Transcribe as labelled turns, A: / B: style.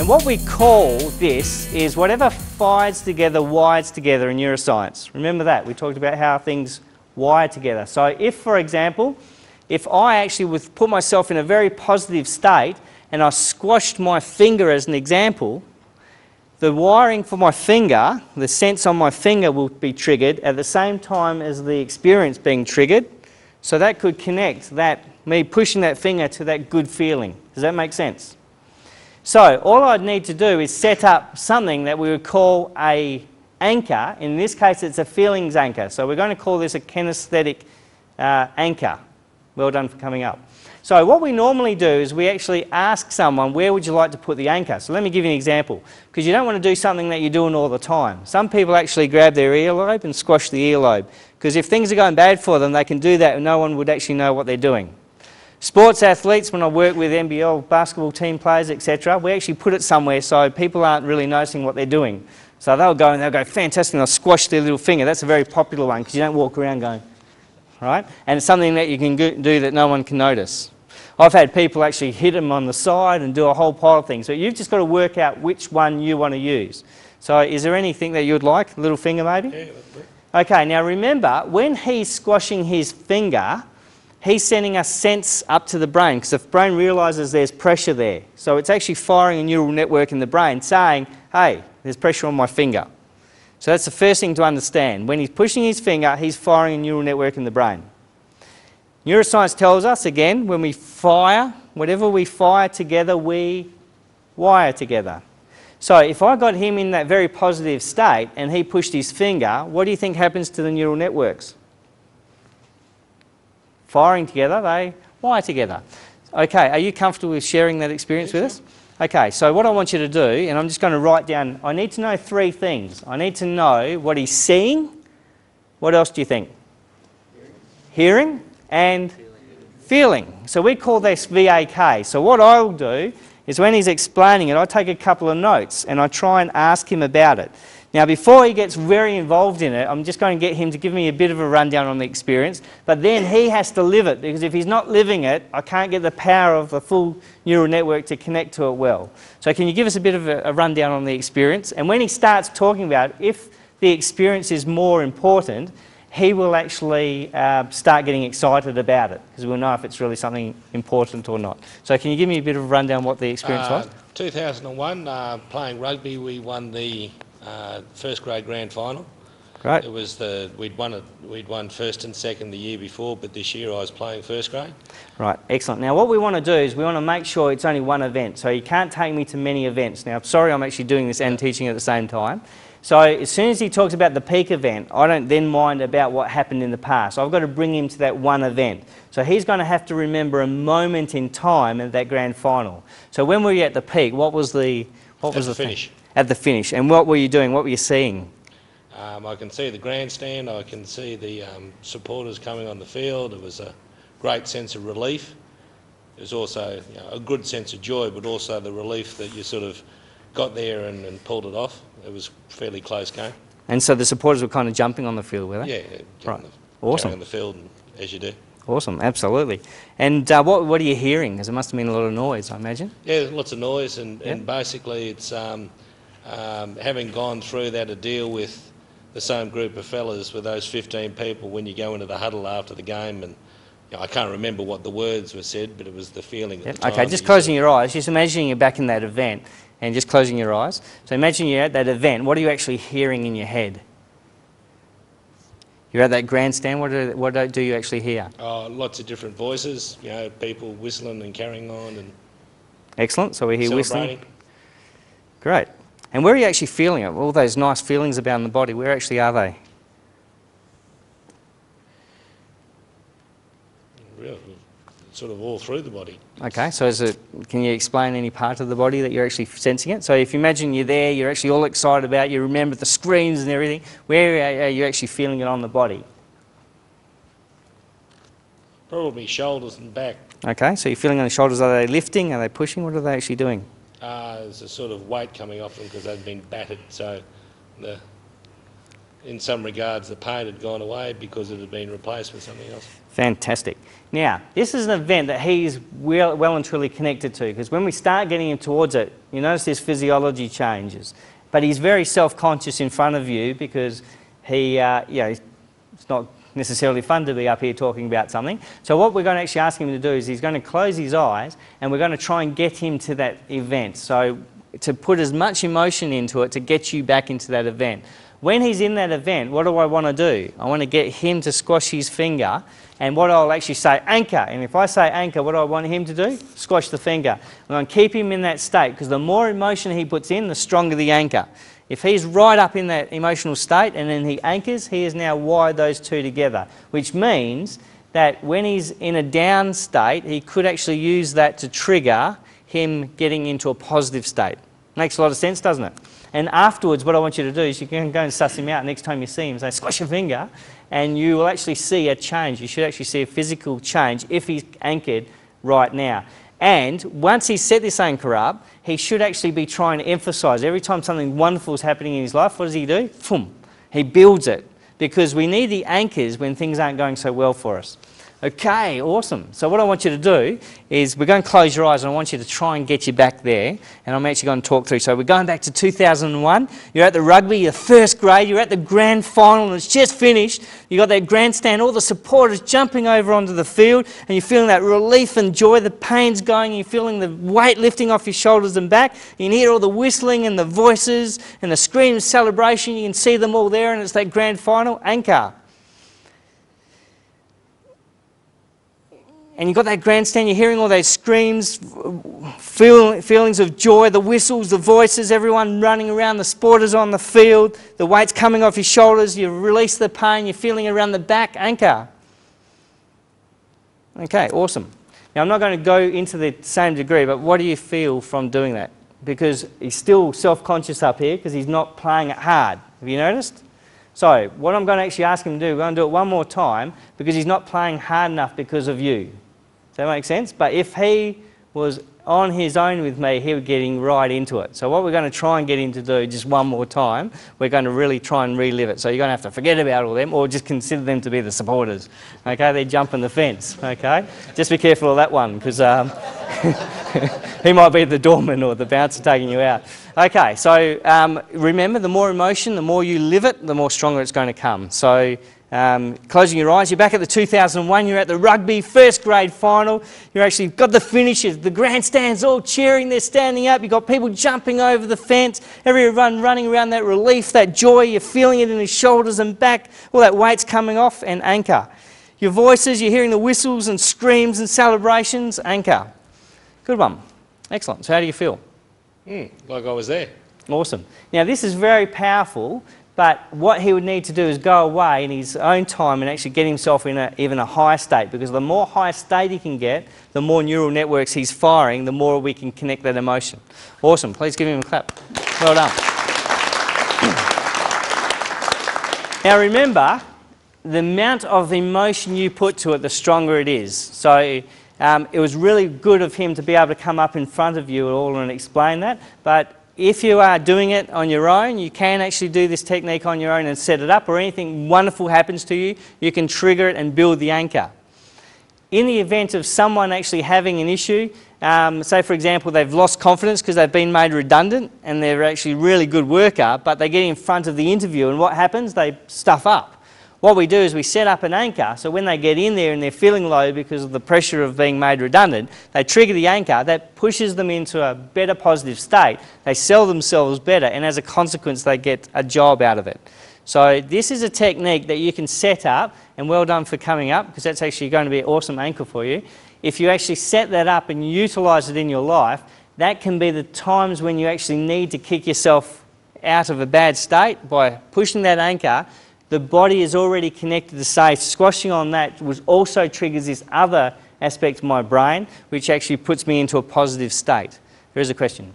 A: And what we call this is whatever fires together, wires together in neuroscience. Remember that? We talked about how things wire together. So if, for example, if I actually put myself in a very positive state and I squashed my finger as an example, the wiring for my finger, the sense on my finger will be triggered at the same time as the experience being triggered. So that could connect that, me pushing that finger to that good feeling. Does that make sense? So all I'd need to do is set up something that we would call a anchor. In this case, it's a feelings anchor. So we're going to call this a kinesthetic uh, anchor. Well done for coming up. So what we normally do is we actually ask someone, where would you like to put the anchor? So let me give you an example, because you don't want to do something that you're doing all the time. Some people actually grab their earlobe and squash the earlobe, because if things are going bad for them, they can do that and no one would actually know what they're doing. Sports athletes, when I work with NBL basketball team players, etc., we actually put it somewhere so people aren't really noticing what they're doing. So they'll go and they'll go, fantastic, and they'll squash their little finger. That's a very popular one because you don't walk around going, right? And it's something that you can do that no one can notice. I've had people actually hit them on the side and do a whole pile of things. So you've just got to work out which one you want to use. So is there anything that you'd like? Little finger maybe?
B: Yeah,
A: okay, now remember, when he's squashing his finger, he's sending a sense up to the brain because the brain realizes there's pressure there. So it's actually firing a neural network in the brain saying, hey, there's pressure on my finger. So that's the first thing to understand. When he's pushing his finger, he's firing a neural network in the brain. Neuroscience tells us, again, when we fire, whatever we fire together, we wire together. So if I got him in that very positive state and he pushed his finger, what do you think happens to the neural networks? Firing together, they wire together. Okay, are you comfortable with sharing that experience with us? Okay, so what I want you to do, and I'm just going to write down, I need to know three things. I need to know what he's seeing. What else do you think? Hearing, and feeling. So we call this VAK. So what I'll do is when he's explaining it, I take a couple of notes and I try and ask him about it. Now, before he gets very involved in it, I'm just going to get him to give me a bit of a rundown on the experience, but then he has to live it, because if he's not living it, I can't get the power of the full neural network to connect to it well. So can you give us a bit of a, a rundown on the experience? And when he starts talking about if the experience is more important, he will actually uh, start getting excited about it, because we'll know if it's really something important or not. So can you give me a bit of a rundown what the experience uh, was?
B: 2001, uh, playing rugby, we won the uh, first grade grand final.
A: Great.
B: It was the we'd won it. We'd won first and second the year before, but this year I was playing first grade.
A: Right, excellent. Now what we want to do is we want to make sure it's only one event. So you can't take me to many events. Now, sorry, I'm actually doing this and teaching at the same time. So as soon as he talks about the peak event, I don't then mind about what happened in the past. I've got to bring him to that one event. So he's going to have to remember a moment in time at that grand final. So when were you at the peak? What was the what
B: at
A: was
B: the,
A: the
B: finish?
A: Thing? at the finish. And what were you doing? What were you seeing?
B: Um, I can see the grandstand. I can see the um, supporters coming on the field. It was a great sense of relief. It was also you know, a good sense of joy, but also the relief that you sort of got there and, and pulled it off. It was a fairly close game.
A: And so the supporters were kind of jumping on the field, were they?
B: Yeah,
A: right.
B: The,
A: awesome.
B: on the field, as you do.
A: Awesome, absolutely. And uh, what, what are you hearing? Because it must have been a lot of noise, I imagine.
B: Yeah, lots of noise, and, and basically it's um, um, having gone through that deal with the same group of fellas with those 15 people when you go into the huddle after the game and you know, I can't remember what the words were said, but it was the feeling
A: yep.
B: the
A: Okay, just closing your eyes, just imagining you're back in that event and just closing your eyes. So imagine you're at that event. What are you actually hearing in your head? You're at that grandstand. What do, what do you actually hear?
B: Oh, lots of different voices. You know, people whistling and carrying on and.
A: Excellent. So we hear whistling. Great. And where are you actually feeling it? All those nice feelings about in the body, where actually are they?
B: Sort of all through the body.
A: Okay, so is it, can you explain any part of the body that you're actually sensing it? So if you imagine you're there, you're actually all excited about, it, you remember the screams and everything, where are you actually feeling it on the body?
B: Probably shoulders and back.
A: Okay, so you're feeling on the shoulders, are they lifting, are they pushing, what are they actually doing?
B: Uh, there's a sort of weight coming off them because they've been battered. So, the, in some regards, the pain had gone away because it had been replaced with something else.
A: Fantastic. Now, this is an event that he's well, well and truly connected to because when we start getting him towards it, You notice his physiology changes. But he's very self-conscious in front of you because he, uh, you know, it's not necessarily fun to be up here talking about something. So what we're going to actually ask him to do is he's going to close his eyes and we're going to try and get him to that event. So to put as much emotion into it to get you back into that event. When he's in that event, what do I want to do? I want to get him to squash his finger and what I'll actually say, anchor. And if I say anchor, what do I want him to do? Squash the finger. I'm going to keep him in that state because the more emotion he puts in, the stronger the anchor. If he's right up in that emotional state and then he anchors, he has now wired those two together, which means that when he's in a down state, he could actually use that to trigger him getting into a positive state. Makes a lot of sense, doesn't it? And afterwards, what I want you to do is you can go and suss him out next time you see him. Say, squash your finger, and you will actually see a change. You should actually see a physical change if he's anchored right now. And once he's set this anchor up, he should actually be trying to emphasize every time something wonderful is happening in his life, what does he do? Boom. He builds it because we need the anchors when things aren't going so well for us. Okay, awesome. So what I want you to do is we're going to close your eyes and I want you to try and get you back there. And I'm actually going to talk through. So we're going back to 2001. You're at the rugby, you're first grade, you're at the grand final and it's just finished. You've got that grandstand, all the supporters jumping over onto the field and you're feeling that relief and joy, the pain's going, you're feeling the weight lifting off your shoulders and back. You can hear all the whistling and the voices and the screams, celebration. You can see them all there and it's that grand final. Anchor. And you've got that grandstand, you're hearing all those screams, feel, feelings of joy, the whistles, the voices, everyone running around, the sporters on the field, the weight's coming off your shoulders, you release the pain, you're feeling around the back, anchor. Okay, awesome. Now, I'm not going to go into the same degree, but what do you feel from doing that? Because he's still self conscious up here because he's not playing it hard. Have you noticed? So, what I'm going to actually ask him to do, we're going to do it one more time because he's not playing hard enough because of you that make sense? But if he was on his own with me, he was getting right into it. So what we're going to try and get him to do just one more time, we're going to really try and relive it. So you're going to have to forget about all them or just consider them to be the supporters. Okay, they're jumping the fence. Okay, just be careful of that one because um, he might be the doorman or the bouncer taking you out. Okay, so um, remember the more emotion, the more you live it, the more stronger it's going to come. So um, closing your eyes, you're back at the 2001, you're at the rugby first grade final. You've actually got the finishes, the grandstands all cheering, they're standing up. You've got people jumping over the fence, everyone running around that relief, that joy. You're feeling it in his shoulders and back, all that weight's coming off, and anchor. Your voices, you're hearing the whistles and screams and celebrations, anchor. Good one. Excellent. So, how do you feel?
B: Mm, like I was there.
A: Awesome. Now, this is very powerful but what he would need to do is go away in his own time and actually get himself in a, even a higher state because the more high state he can get, the more neural networks he's firing, the more we can connect that emotion. Awesome. Please give him a clap. Well done. now remember, the amount of emotion you put to it, the stronger it is. So um, it was really good of him to be able to come up in front of you all and explain that. But if you are doing it on your own, you can actually do this technique on your own and set it up, or anything wonderful happens to you, you can trigger it and build the anchor. In the event of someone actually having an issue, um, say for example they've lost confidence because they've been made redundant and they're actually really good worker, but they get in front of the interview and what happens? They stuff up. What we do is we set up an anchor so when they get in there and they're feeling low because of the pressure of being made redundant, they trigger the anchor that pushes them into a better positive state. They sell themselves better and as a consequence they get a job out of it. So this is a technique that you can set up and well done for coming up because that's actually going to be an awesome anchor for you. If you actually set that up and utilize it in your life, that can be the times when you actually need to kick yourself out of a bad state by pushing that anchor the body is already connected to say squashing on that was also triggers this other aspect of my brain which actually puts me into a positive state. There is a question.